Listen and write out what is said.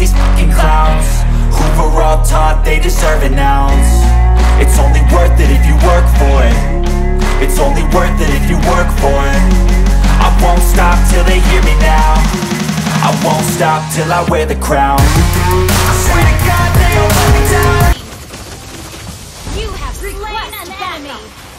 these fucking clowns. Who were all taught they deserve an ounce. It's only worth it if you work for it. It's only worth it if you work for it. I won't stop till they hear me now. I won't stop till I wear the crown. I swear to God they won't let me down. You have slain an enemy.